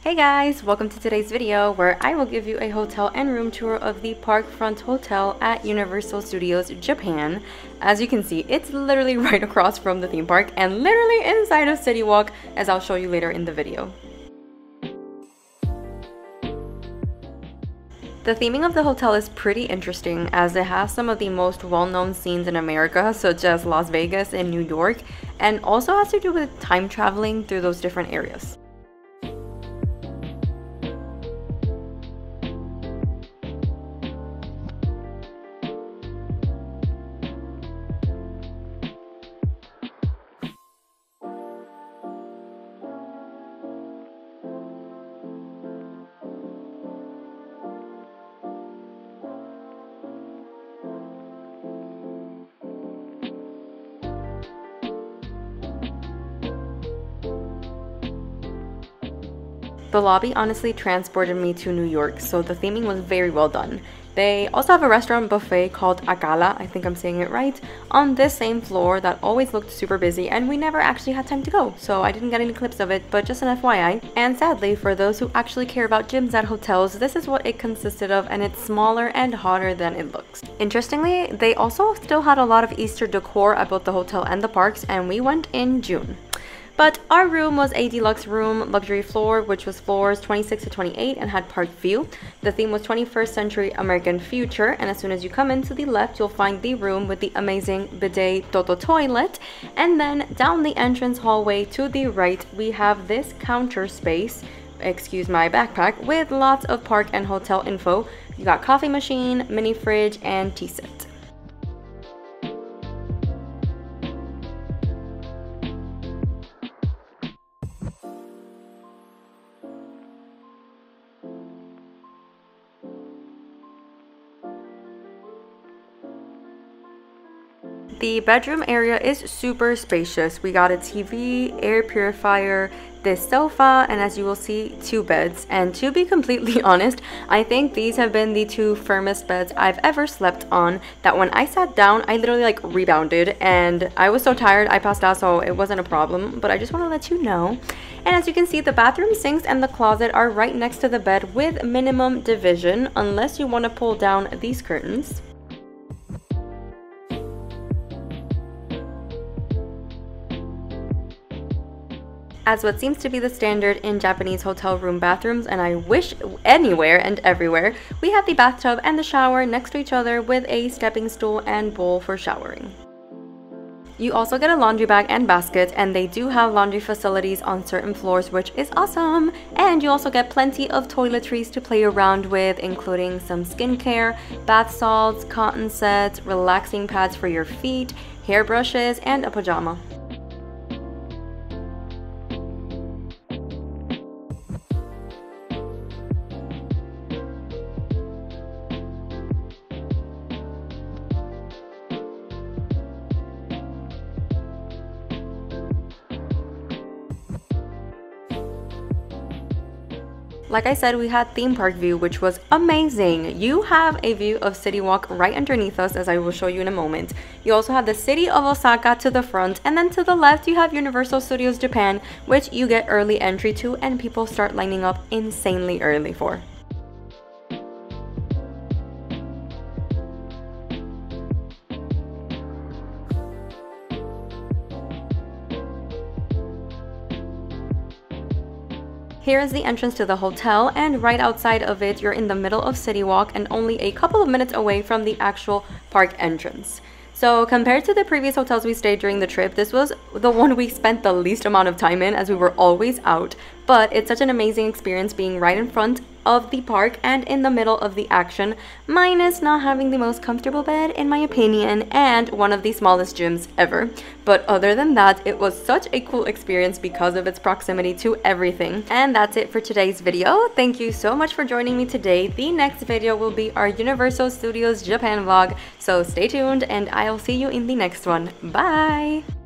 Hey guys, welcome to today's video where I will give you a hotel and room tour of the Parkfront Hotel at Universal Studios Japan. As you can see, it's literally right across from the theme park and literally inside of City Walk as I'll show you later in the video. The theming of the hotel is pretty interesting as it has some of the most well-known scenes in America such as Las Vegas and New York and also has to do with time traveling through those different areas. The lobby honestly transported me to New York, so the theming was very well done. They also have a restaurant buffet called Akala, I think I'm saying it right, on this same floor that always looked super busy and we never actually had time to go, so I didn't get any clips of it, but just an FYI. And sadly, for those who actually care about gyms at hotels, this is what it consisted of and it's smaller and hotter than it looks. Interestingly, they also still had a lot of Easter decor at both the hotel and the parks and we went in June. But our room was a deluxe room, luxury floor, which was floors 26 to 28 and had park view. The theme was 21st century American future, and as soon as you come in to the left, you'll find the room with the amazing bidet Toto toilet. And then down the entrance hallway to the right, we have this counter space excuse my backpack with lots of park and hotel info. You got coffee machine, mini fridge, and tea set. The bedroom area is super spacious. We got a TV, air purifier, this sofa, and as you will see, two beds. And to be completely honest, I think these have been the two firmest beds I've ever slept on that when I sat down, I literally like rebounded and I was so tired, I passed out, so it wasn't a problem, but I just want to let you know. And as you can see, the bathroom sinks and the closet are right next to the bed with minimum division, unless you want to pull down these curtains. As what seems to be the standard in Japanese hotel room bathrooms and I wish anywhere and everywhere, we have the bathtub and the shower next to each other with a stepping stool and bowl for showering. You also get a laundry bag and basket and they do have laundry facilities on certain floors which is awesome. And you also get plenty of toiletries to play around with including some skincare, bath salts, cotton sets, relaxing pads for your feet, hairbrushes, and a pajama. Like I said, we had theme park view, which was amazing. You have a view of City Walk right underneath us, as I will show you in a moment. You also have the city of Osaka to the front, and then to the left, you have Universal Studios Japan, which you get early entry to, and people start lining up insanely early for. Here is the entrance to the hotel and right outside of it you're in the middle of City Walk and only a couple of minutes away from the actual park entrance. So compared to the previous hotels we stayed during the trip, this was the one we spent the least amount of time in as we were always out. But it's such an amazing experience being right in front of the park and in the middle of the action, minus not having the most comfortable bed in my opinion and one of the smallest gyms ever. But other than that, it was such a cool experience because of its proximity to everything. And that's it for today's video. Thank you so much for joining me today. The next video will be our Universal Studios Japan vlog, so stay tuned and I'll see you in the next one. Bye!